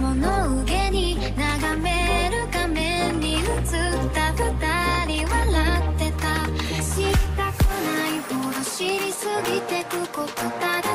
物憂に眺める画面に映った二人笑ってた。知りたくないほど知りすぎてくことただ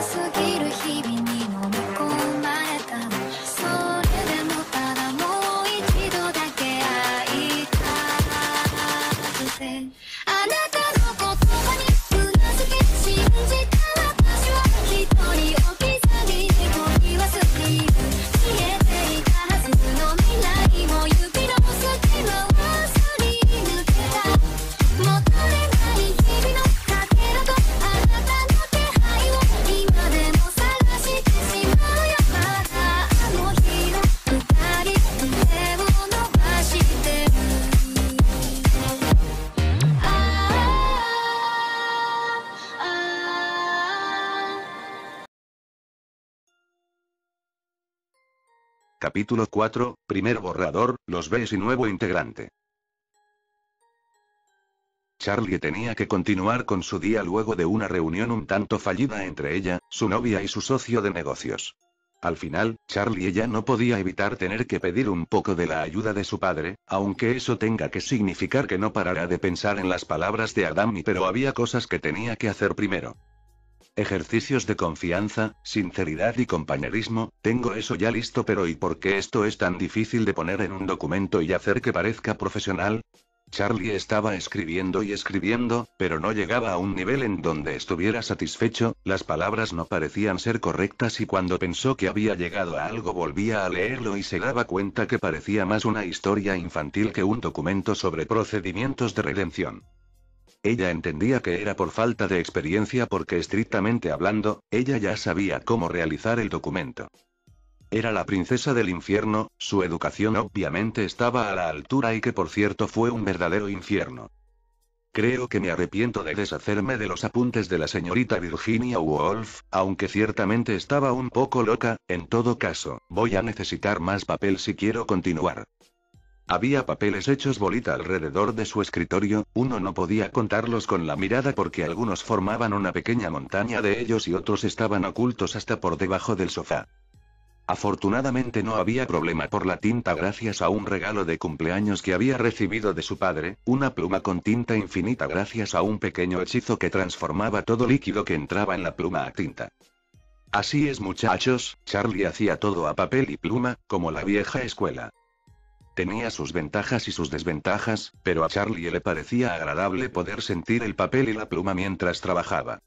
Capítulo 4, primer borrador, los ves y nuevo integrante. Charlie tenía que continuar con su día luego de una reunión un tanto fallida entre ella, su novia y su socio de negocios. Al final, Charlie ya no podía evitar tener que pedir un poco de la ayuda de su padre, aunque eso tenga que significar que no parará de pensar en las palabras de Adam y pero había cosas que tenía que hacer primero. Ejercicios de confianza, sinceridad y compañerismo, tengo eso ya listo pero ¿y por qué esto es tan difícil de poner en un documento y hacer que parezca profesional? Charlie estaba escribiendo y escribiendo, pero no llegaba a un nivel en donde estuviera satisfecho, las palabras no parecían ser correctas y cuando pensó que había llegado a algo volvía a leerlo y se daba cuenta que parecía más una historia infantil que un documento sobre procedimientos de redención. Ella entendía que era por falta de experiencia porque estrictamente hablando, ella ya sabía cómo realizar el documento. Era la princesa del infierno, su educación obviamente estaba a la altura y que por cierto fue un verdadero infierno. Creo que me arrepiento de deshacerme de los apuntes de la señorita Virginia Woolf, aunque ciertamente estaba un poco loca, en todo caso, voy a necesitar más papel si quiero continuar. Había papeles hechos bolita alrededor de su escritorio, uno no podía contarlos con la mirada porque algunos formaban una pequeña montaña de ellos y otros estaban ocultos hasta por debajo del sofá. Afortunadamente no había problema por la tinta gracias a un regalo de cumpleaños que había recibido de su padre, una pluma con tinta infinita gracias a un pequeño hechizo que transformaba todo líquido que entraba en la pluma a tinta. Así es muchachos, Charlie hacía todo a papel y pluma, como la vieja escuela. Tenía sus ventajas y sus desventajas, pero a Charlie le parecía agradable poder sentir el papel y la pluma mientras trabajaba.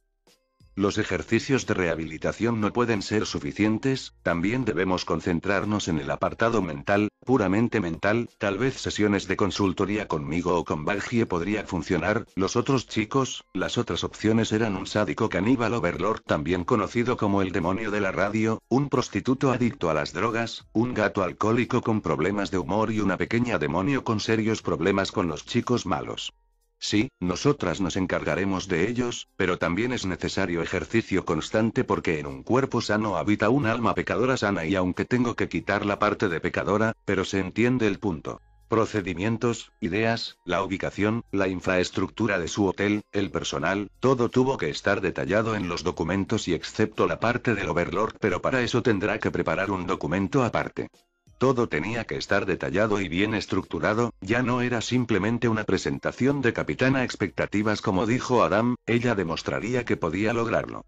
Los ejercicios de rehabilitación no pueden ser suficientes, también debemos concentrarnos en el apartado mental, puramente mental, tal vez sesiones de consultoría conmigo o con Valgie podría funcionar, los otros chicos, las otras opciones eran un sádico caníbal overlord también conocido como el demonio de la radio, un prostituto adicto a las drogas, un gato alcohólico con problemas de humor y una pequeña demonio con serios problemas con los chicos malos. Sí, nosotras nos encargaremos de ellos, pero también es necesario ejercicio constante porque en un cuerpo sano habita un alma pecadora sana y aunque tengo que quitar la parte de pecadora, pero se entiende el punto. Procedimientos, ideas, la ubicación, la infraestructura de su hotel, el personal, todo tuvo que estar detallado en los documentos y excepto la parte del Overlord, pero para eso tendrá que preparar un documento aparte. Todo tenía que estar detallado y bien estructurado, ya no era simplemente una presentación de capitana expectativas como dijo Adam, ella demostraría que podía lograrlo.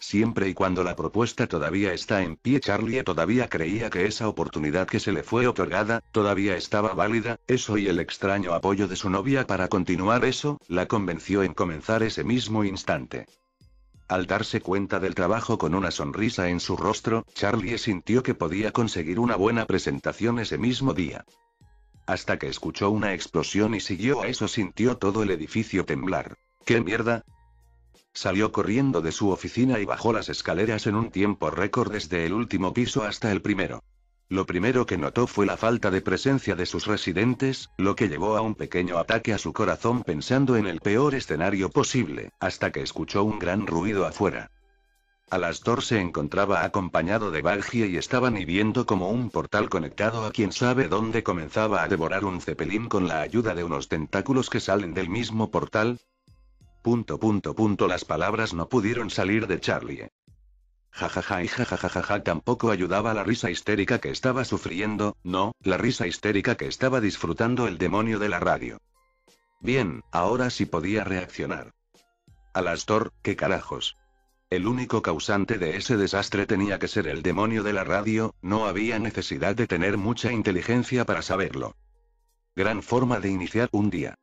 Siempre y cuando la propuesta todavía está en pie, Charlie todavía creía que esa oportunidad que se le fue otorgada, todavía estaba válida, eso y el extraño apoyo de su novia para continuar eso, la convenció en comenzar ese mismo instante. Al darse cuenta del trabajo con una sonrisa en su rostro, Charlie sintió que podía conseguir una buena presentación ese mismo día. Hasta que escuchó una explosión y siguió a eso sintió todo el edificio temblar. ¿Qué mierda? Salió corriendo de su oficina y bajó las escaleras en un tiempo récord desde el último piso hasta el primero. Lo primero que notó fue la falta de presencia de sus residentes, lo que llevó a un pequeño ataque a su corazón pensando en el peor escenario posible, hasta que escuchó un gran ruido afuera. Alastor se encontraba acompañado de Valgie y estaban viendo como un portal conectado a quien sabe dónde comenzaba a devorar un cepelín con la ayuda de unos tentáculos que salen del mismo portal. Punto punto punto las palabras no pudieron salir de Charlie. Jajaja y jajajajaja tampoco ayudaba la risa histérica que estaba sufriendo, no, la risa histérica que estaba disfrutando el demonio de la radio. Bien, ahora sí podía reaccionar. Alastor, ¿qué carajos? El único causante de ese desastre tenía que ser el demonio de la radio, no había necesidad de tener mucha inteligencia para saberlo. Gran forma de iniciar un día.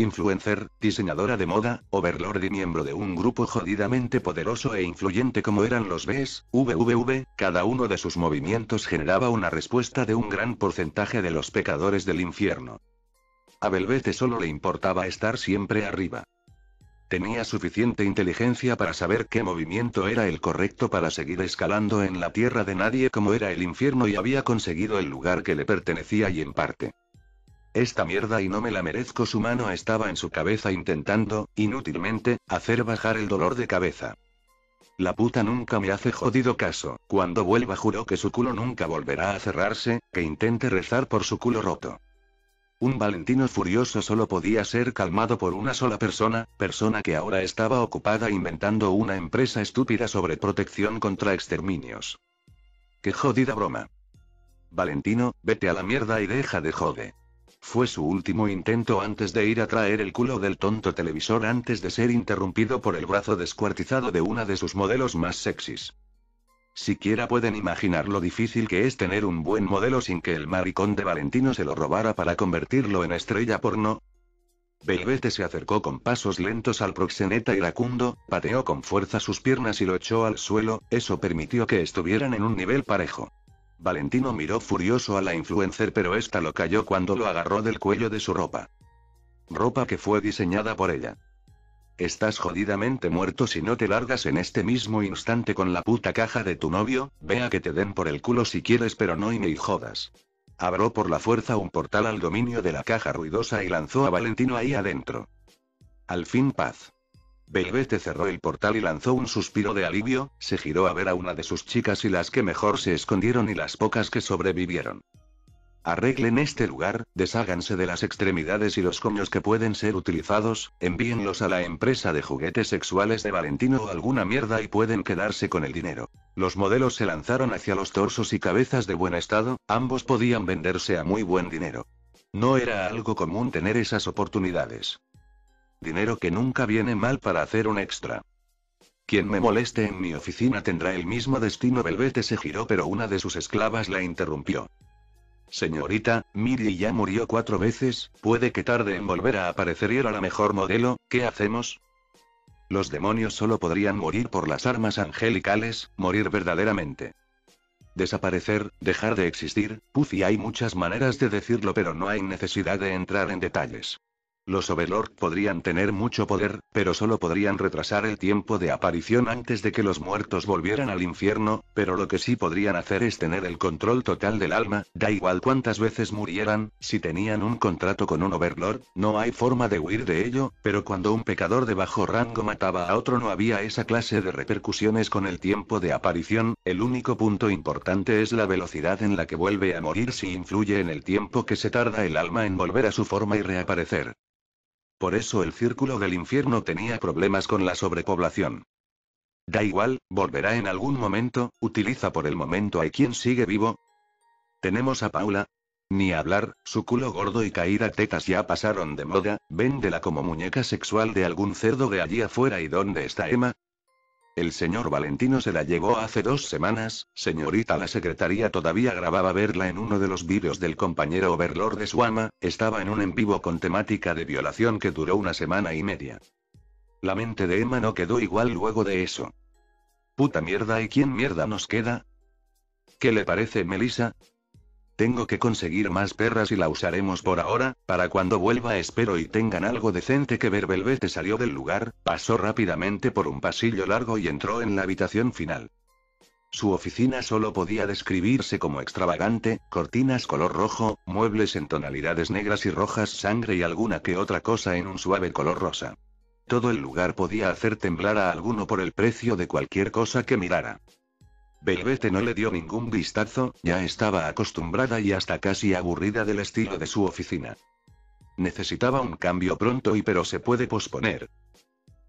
Influencer, diseñadora de moda, overlord y miembro de un grupo jodidamente poderoso e influyente como eran los Bs, VVV, cada uno de sus movimientos generaba una respuesta de un gran porcentaje de los pecadores del infierno. A Belvete solo le importaba estar siempre arriba. Tenía suficiente inteligencia para saber qué movimiento era el correcto para seguir escalando en la tierra de nadie como era el infierno y había conseguido el lugar que le pertenecía y en parte. Esta mierda y no me la merezco su mano estaba en su cabeza intentando, inútilmente, hacer bajar el dolor de cabeza. La puta nunca me hace jodido caso, cuando vuelva juro que su culo nunca volverá a cerrarse, que intente rezar por su culo roto. Un Valentino furioso solo podía ser calmado por una sola persona, persona que ahora estaba ocupada inventando una empresa estúpida sobre protección contra exterminios. ¡Qué jodida broma! Valentino, vete a la mierda y deja de jode. Fue su último intento antes de ir a traer el culo del tonto televisor antes de ser interrumpido por el brazo descuartizado de una de sus modelos más sexys. Siquiera pueden imaginar lo difícil que es tener un buen modelo sin que el maricón de Valentino se lo robara para convertirlo en estrella porno. Belvete se acercó con pasos lentos al proxeneta iracundo, pateó con fuerza sus piernas y lo echó al suelo, eso permitió que estuvieran en un nivel parejo. Valentino miró furioso a la influencer pero esta lo cayó cuando lo agarró del cuello de su ropa. Ropa que fue diseñada por ella. Estás jodidamente muerto si no te largas en este mismo instante con la puta caja de tu novio, vea que te den por el culo si quieres pero no y me jodas. Abrió por la fuerza un portal al dominio de la caja ruidosa y lanzó a Valentino ahí adentro. Al fin paz. Belvete cerró el portal y lanzó un suspiro de alivio, se giró a ver a una de sus chicas y las que mejor se escondieron y las pocas que sobrevivieron. Arreglen este lugar, desháganse de las extremidades y los coños que pueden ser utilizados, envíenlos a la empresa de juguetes sexuales de Valentino o alguna mierda y pueden quedarse con el dinero. Los modelos se lanzaron hacia los torsos y cabezas de buen estado, ambos podían venderse a muy buen dinero. No era algo común tener esas oportunidades. Dinero que nunca viene mal para hacer un extra. Quien me moleste en mi oficina tendrá el mismo destino. Belvete se giró pero una de sus esclavas la interrumpió. Señorita, Miri ya murió cuatro veces, puede que tarde en volver a aparecer y era la mejor modelo, ¿qué hacemos? Los demonios solo podrían morir por las armas angelicales, morir verdaderamente. Desaparecer, dejar de existir, Puffy hay muchas maneras de decirlo pero no hay necesidad de entrar en detalles. Los Overlord podrían tener mucho poder, pero solo podrían retrasar el tiempo de aparición antes de que los muertos volvieran al infierno, pero lo que sí podrían hacer es tener el control total del alma, da igual cuántas veces murieran, si tenían un contrato con un Overlord, no hay forma de huir de ello, pero cuando un pecador de bajo rango mataba a otro no había esa clase de repercusiones con el tiempo de aparición, el único punto importante es la velocidad en la que vuelve a morir si influye en el tiempo que se tarda el alma en volver a su forma y reaparecer. Por eso el círculo del infierno tenía problemas con la sobrepoblación. Da igual, volverá en algún momento, utiliza por el momento a quien sigue vivo. Tenemos a Paula. Ni hablar, su culo gordo y caída tetas ya pasaron de moda, véndela como muñeca sexual de algún cerdo de allí afuera y ¿dónde está Emma? El señor Valentino se la llevó hace dos semanas, señorita la secretaría todavía grababa verla en uno de los vídeos del compañero Overlord de su ama, estaba en un en vivo con temática de violación que duró una semana y media. La mente de Emma no quedó igual luego de eso. Puta mierda y quién mierda nos queda? ¿Qué le parece Melissa? Tengo que conseguir más perras y la usaremos por ahora, para cuando vuelva espero y tengan algo decente que ver. Belvete salió del lugar, pasó rápidamente por un pasillo largo y entró en la habitación final. Su oficina solo podía describirse como extravagante, cortinas color rojo, muebles en tonalidades negras y rojas, sangre y alguna que otra cosa en un suave color rosa. Todo el lugar podía hacer temblar a alguno por el precio de cualquier cosa que mirara. Belvete no le dio ningún vistazo, ya estaba acostumbrada y hasta casi aburrida del estilo de su oficina. Necesitaba un cambio pronto y pero se puede posponer.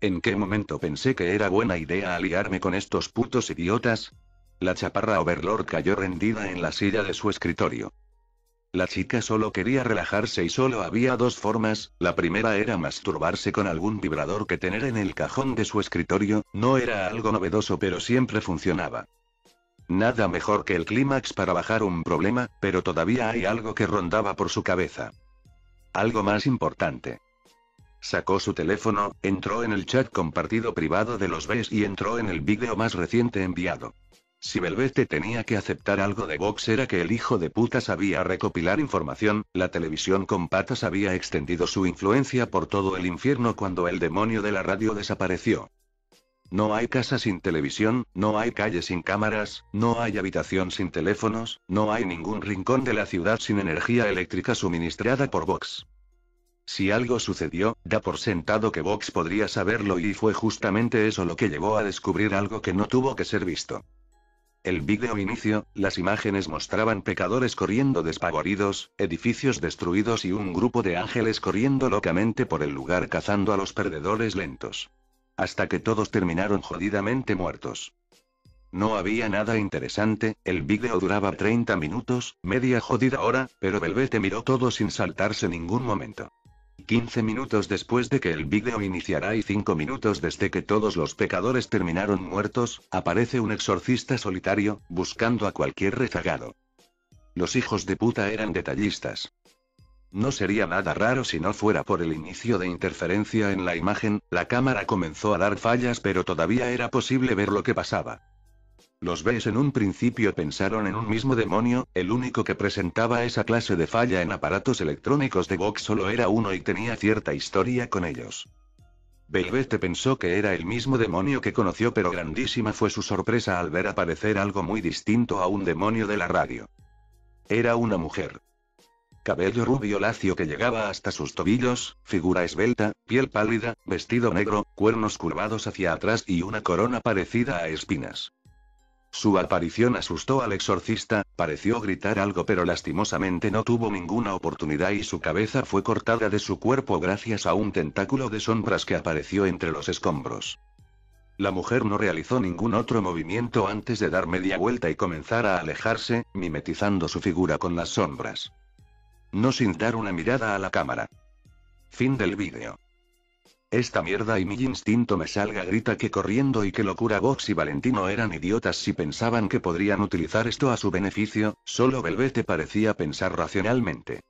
¿En qué momento pensé que era buena idea aliarme con estos putos idiotas? La chaparra Overlord cayó rendida en la silla de su escritorio. La chica solo quería relajarse y solo había dos formas, la primera era masturbarse con algún vibrador que tener en el cajón de su escritorio, no era algo novedoso pero siempre funcionaba. Nada mejor que el clímax para bajar un problema, pero todavía hay algo que rondaba por su cabeza. Algo más importante. Sacó su teléfono, entró en el chat compartido privado de los Bs y entró en el vídeo más reciente enviado. Si Belvete tenía que aceptar algo de Vox era que el hijo de puta sabía recopilar información, la televisión con patas había extendido su influencia por todo el infierno cuando el demonio de la radio desapareció. No hay casa sin televisión, no hay calle sin cámaras, no hay habitación sin teléfonos, no hay ningún rincón de la ciudad sin energía eléctrica suministrada por Vox. Si algo sucedió, da por sentado que Vox podría saberlo y fue justamente eso lo que llevó a descubrir algo que no tuvo que ser visto. El vídeo inicio, las imágenes mostraban pecadores corriendo despavoridos, edificios destruidos y un grupo de ángeles corriendo locamente por el lugar cazando a los perdedores lentos. Hasta que todos terminaron jodidamente muertos. No había nada interesante, el vídeo duraba 30 minutos, media jodida hora, pero Belvete miró todo sin saltarse ningún momento. 15 minutos después de que el vídeo iniciará y 5 minutos desde que todos los pecadores terminaron muertos, aparece un exorcista solitario, buscando a cualquier rezagado. Los hijos de puta eran detallistas. No sería nada raro si no fuera por el inicio de interferencia en la imagen, la cámara comenzó a dar fallas pero todavía era posible ver lo que pasaba. Los Bs en un principio pensaron en un mismo demonio, el único que presentaba esa clase de falla en aparatos electrónicos de Vox solo era uno y tenía cierta historia con ellos. Belvete pensó que era el mismo demonio que conoció pero grandísima fue su sorpresa al ver aparecer algo muy distinto a un demonio de la radio. Era una mujer. Cabello rubio lacio que llegaba hasta sus tobillos, figura esbelta, piel pálida, vestido negro, cuernos curvados hacia atrás y una corona parecida a espinas. Su aparición asustó al exorcista, pareció gritar algo pero lastimosamente no tuvo ninguna oportunidad y su cabeza fue cortada de su cuerpo gracias a un tentáculo de sombras que apareció entre los escombros. La mujer no realizó ningún otro movimiento antes de dar media vuelta y comenzar a alejarse, mimetizando su figura con las sombras. No sin dar una mirada a la cámara. Fin del vídeo. Esta mierda y mi instinto me salga grita que corriendo y que locura Vox y Valentino eran idiotas si pensaban que podrían utilizar esto a su beneficio, solo Belvete parecía pensar racionalmente.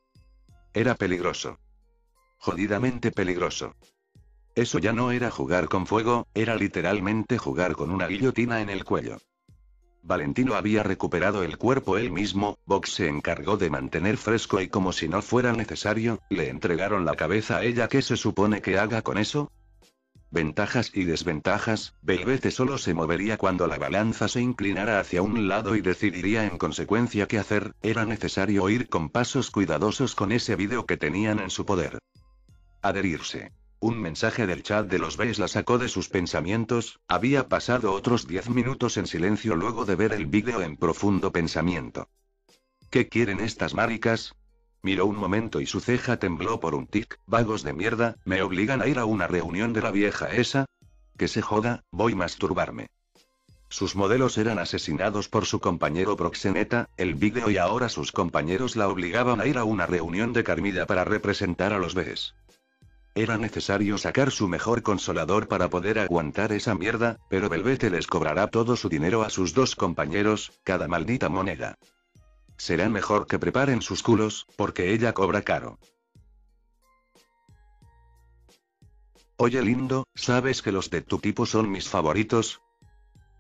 Era peligroso. Jodidamente peligroso. Eso ya no era jugar con fuego, era literalmente jugar con una guillotina en el cuello. Valentino había recuperado el cuerpo él mismo, Vox se encargó de mantener fresco y como si no fuera necesario, le entregaron la cabeza a ella. ¿Qué se supone que haga con eso? Ventajas y desventajas, Belvete solo se movería cuando la balanza se inclinara hacia un lado y decidiría en consecuencia qué hacer, era necesario ir con pasos cuidadosos con ese vídeo que tenían en su poder. Adherirse. Un mensaje del chat de los Bs la sacó de sus pensamientos, había pasado otros 10 minutos en silencio luego de ver el vídeo en profundo pensamiento. ¿Qué quieren estas maricas? Miró un momento y su ceja tembló por un tic, vagos de mierda, ¿me obligan a ir a una reunión de la vieja esa? Que se joda, voy a masturbarme. Sus modelos eran asesinados por su compañero proxeneta, el vídeo y ahora sus compañeros la obligaban a ir a una reunión de Carmilla para representar a los Bs. Era necesario sacar su mejor consolador para poder aguantar esa mierda, pero Belvete les cobrará todo su dinero a sus dos compañeros, cada maldita moneda. Será mejor que preparen sus culos, porque ella cobra caro. Oye lindo, ¿sabes que los de tu tipo son mis favoritos?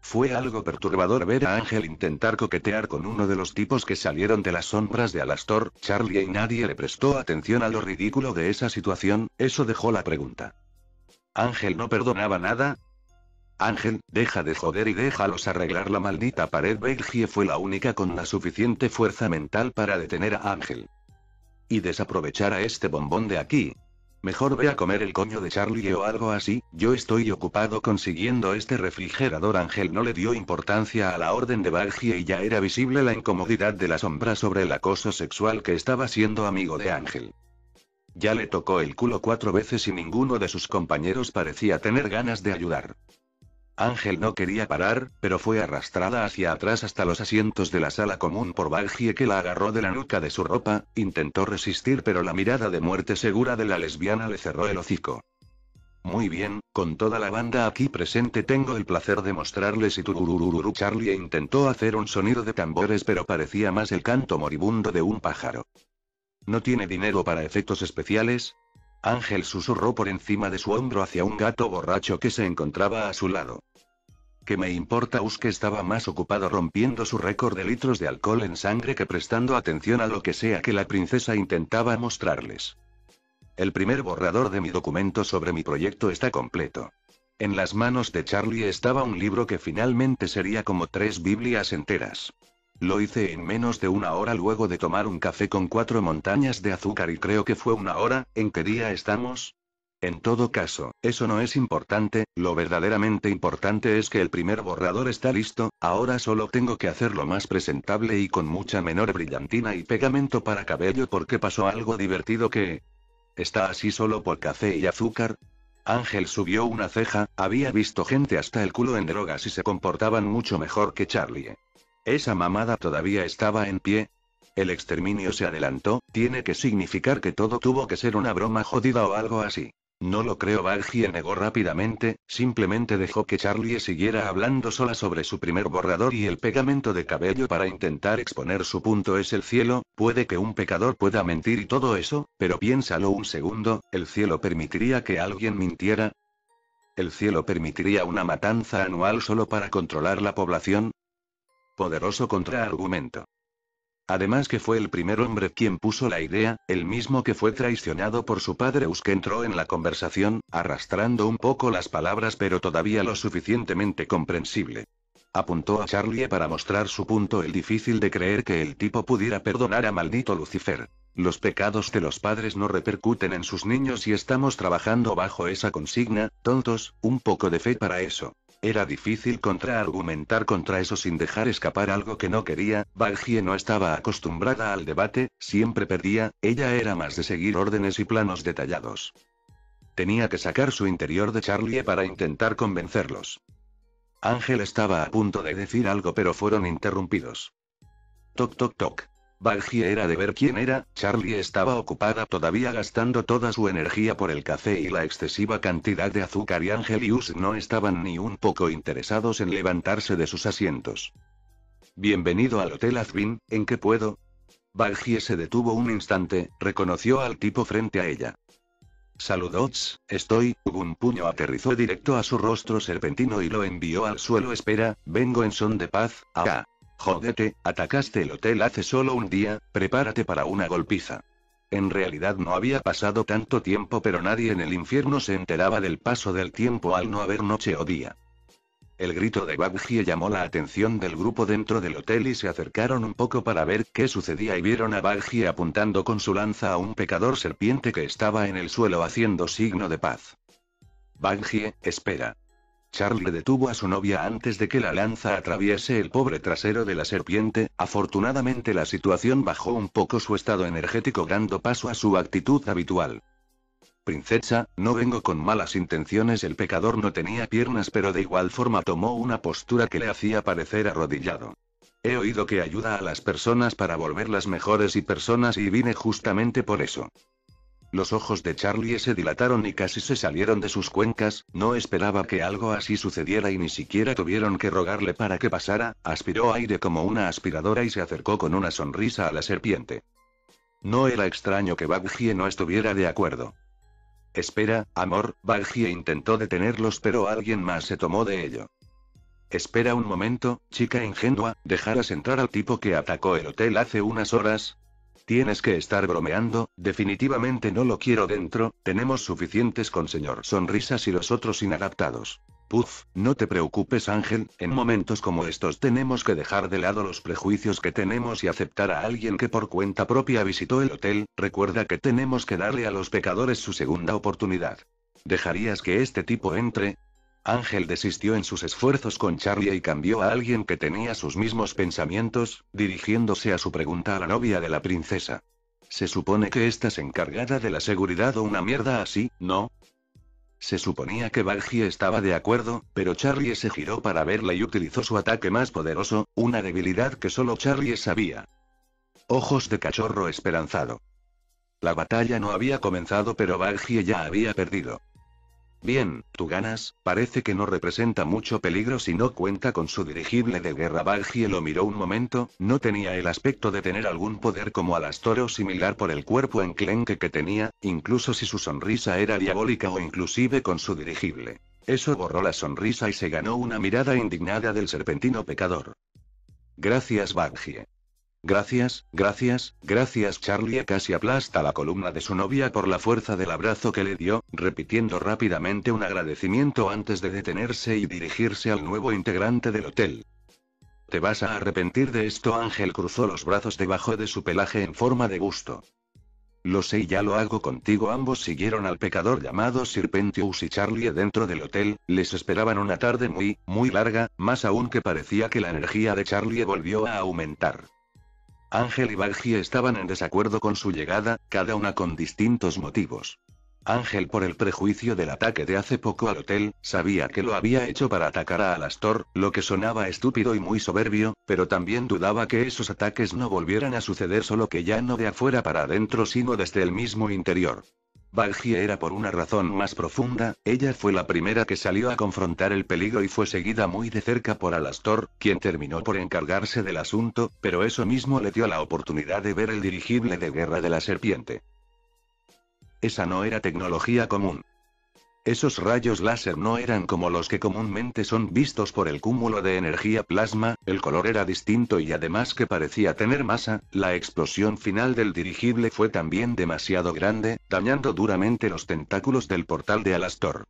Fue algo perturbador ver a Ángel intentar coquetear con uno de los tipos que salieron de las sombras de Alastor, Charlie y nadie le prestó atención a lo ridículo de esa situación, eso dejó la pregunta. ¿Ángel no perdonaba nada? Ángel, deja de joder y déjalos arreglar la maldita pared. Belgie fue la única con la suficiente fuerza mental para detener a Ángel. Y desaprovechar a este bombón de aquí, Mejor ve a comer el coño de Charlie o algo así, yo estoy ocupado consiguiendo este refrigerador. Ángel no le dio importancia a la orden de Bargie y ya era visible la incomodidad de la sombra sobre el acoso sexual que estaba siendo amigo de Ángel. Ya le tocó el culo cuatro veces y ninguno de sus compañeros parecía tener ganas de ayudar. Ángel no quería parar, pero fue arrastrada hacia atrás hasta los asientos de la sala común por Baggie que la agarró de la nuca de su ropa, intentó resistir pero la mirada de muerte segura de la lesbiana le cerró el hocico. Muy bien, con toda la banda aquí presente tengo el placer de mostrarles y tururururu Charlie intentó hacer un sonido de tambores pero parecía más el canto moribundo de un pájaro. ¿No tiene dinero para efectos especiales? Ángel susurró por encima de su hombro hacia un gato borracho que se encontraba a su lado. ¿Qué me importa? Uske estaba más ocupado rompiendo su récord de litros de alcohol en sangre que prestando atención a lo que sea que la princesa intentaba mostrarles. El primer borrador de mi documento sobre mi proyecto está completo. En las manos de Charlie estaba un libro que finalmente sería como tres Biblias enteras. Lo hice en menos de una hora luego de tomar un café con cuatro montañas de azúcar y creo que fue una hora, ¿en qué día estamos? En todo caso, eso no es importante, lo verdaderamente importante es que el primer borrador está listo, ahora solo tengo que hacerlo más presentable y con mucha menor brillantina y pegamento para cabello porque pasó algo divertido que... ¿Está así solo por café y azúcar? Ángel subió una ceja, había visto gente hasta el culo en drogas y se comportaban mucho mejor que Charlie. Esa mamada todavía estaba en pie. El exterminio se adelantó, tiene que significar que todo tuvo que ser una broma jodida o algo así. No lo creo, Baggie negó rápidamente, simplemente dejó que Charlie siguiera hablando sola sobre su primer borrador y el pegamento de cabello para intentar exponer su punto es el cielo, puede que un pecador pueda mentir y todo eso, pero piénsalo un segundo, ¿el cielo permitiría que alguien mintiera? ¿El cielo permitiría una matanza anual solo para controlar la población? Poderoso contraargumento. Además que fue el primer hombre quien puso la idea, el mismo que fue traicionado por su padre que entró en la conversación, arrastrando un poco las palabras pero todavía lo suficientemente comprensible. Apuntó a Charlie para mostrar su punto el difícil de creer que el tipo pudiera perdonar a maldito Lucifer. Los pecados de los padres no repercuten en sus niños y estamos trabajando bajo esa consigna, tontos, un poco de fe para eso. Era difícil contraargumentar contra eso sin dejar escapar algo que no quería, Baggie no estaba acostumbrada al debate, siempre perdía, ella era más de seguir órdenes y planos detallados. Tenía que sacar su interior de Charlie para intentar convencerlos. Ángel estaba a punto de decir algo pero fueron interrumpidos. Toc toc toc. Baggie era de ver quién era, Charlie estaba ocupada todavía gastando toda su energía por el café y la excesiva cantidad de azúcar y Angelius no estaban ni un poco interesados en levantarse de sus asientos. Bienvenido al Hotel Azvin, ¿en qué puedo? Baggie se detuvo un instante, reconoció al tipo frente a ella. Saludos, estoy, un puño aterrizó directo a su rostro serpentino y lo envió al suelo. Espera, vengo en son de paz, ah. Jódete, atacaste el hotel hace solo un día, prepárate para una golpiza. En realidad no había pasado tanto tiempo pero nadie en el infierno se enteraba del paso del tiempo al no haber noche o día. El grito de Baggie llamó la atención del grupo dentro del hotel y se acercaron un poco para ver qué sucedía y vieron a Baggie apuntando con su lanza a un pecador serpiente que estaba en el suelo haciendo signo de paz. Baggie, espera. Charlie detuvo a su novia antes de que la lanza atraviese el pobre trasero de la serpiente, afortunadamente la situación bajó un poco su estado energético dando paso a su actitud habitual. Princesa, no vengo con malas intenciones, el pecador no tenía piernas pero de igual forma tomó una postura que le hacía parecer arrodillado. He oído que ayuda a las personas para volverlas mejores y personas y vine justamente por eso. Los ojos de Charlie se dilataron y casi se salieron de sus cuencas, no esperaba que algo así sucediera y ni siquiera tuvieron que rogarle para que pasara, aspiró aire como una aspiradora y se acercó con una sonrisa a la serpiente. No era extraño que Baggie no estuviera de acuerdo. Espera, amor, Baggie intentó detenerlos pero alguien más se tomó de ello. Espera un momento, chica ingenua, ¿dejarás entrar al tipo que atacó el hotel hace unas horas? Tienes que estar bromeando, definitivamente no lo quiero dentro, tenemos suficientes con señor sonrisas y los otros inadaptados. Puf, no te preocupes Ángel, en momentos como estos tenemos que dejar de lado los prejuicios que tenemos y aceptar a alguien que por cuenta propia visitó el hotel, recuerda que tenemos que darle a los pecadores su segunda oportunidad. ¿Dejarías que este tipo entre? Ángel desistió en sus esfuerzos con Charlie y cambió a alguien que tenía sus mismos pensamientos, dirigiéndose a su pregunta a la novia de la princesa. Se supone que estás encargada de la seguridad o una mierda así, ¿no? Se suponía que Baggy estaba de acuerdo, pero Charlie se giró para verla y utilizó su ataque más poderoso, una debilidad que solo Charlie sabía. Ojos de cachorro esperanzado. La batalla no había comenzado pero Baggy ya había perdido. Bien, tú ganas, parece que no representa mucho peligro si no cuenta con su dirigible de guerra. Baggy lo miró un momento, no tenía el aspecto de tener algún poder como Alastor o similar por el cuerpo enclenque que tenía, incluso si su sonrisa era diabólica o inclusive con su dirigible. Eso borró la sonrisa y se ganó una mirada indignada del serpentino pecador. Gracias Baggy. Gracias, gracias, gracias. Charlie casi aplasta la columna de su novia por la fuerza del abrazo que le dio, repitiendo rápidamente un agradecimiento antes de detenerse y dirigirse al nuevo integrante del hotel. Te vas a arrepentir de esto. Ángel cruzó los brazos debajo de su pelaje en forma de gusto. Lo sé y ya lo hago contigo. Ambos siguieron al pecador llamado Sirpentius y Charlie dentro del hotel, les esperaban una tarde muy, muy larga, más aún que parecía que la energía de Charlie volvió a aumentar. Ángel y Baggy estaban en desacuerdo con su llegada, cada una con distintos motivos. Ángel por el prejuicio del ataque de hace poco al hotel, sabía que lo había hecho para atacar a Alastor, lo que sonaba estúpido y muy soberbio, pero también dudaba que esos ataques no volvieran a suceder solo que ya no de afuera para adentro sino desde el mismo interior. Baggy era por una razón más profunda, ella fue la primera que salió a confrontar el peligro y fue seguida muy de cerca por Alastor, quien terminó por encargarse del asunto, pero eso mismo le dio la oportunidad de ver el dirigible de guerra de la serpiente. Esa no era tecnología común. Esos rayos láser no eran como los que comúnmente son vistos por el cúmulo de energía plasma, el color era distinto y además que parecía tener masa, la explosión final del dirigible fue también demasiado grande, dañando duramente los tentáculos del portal de Alastor.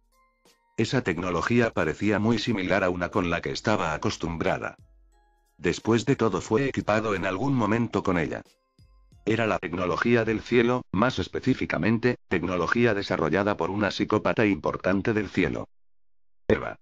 Esa tecnología parecía muy similar a una con la que estaba acostumbrada. Después de todo fue equipado en algún momento con ella. Era la tecnología del cielo, más específicamente, tecnología desarrollada por una psicópata importante del cielo. Eva.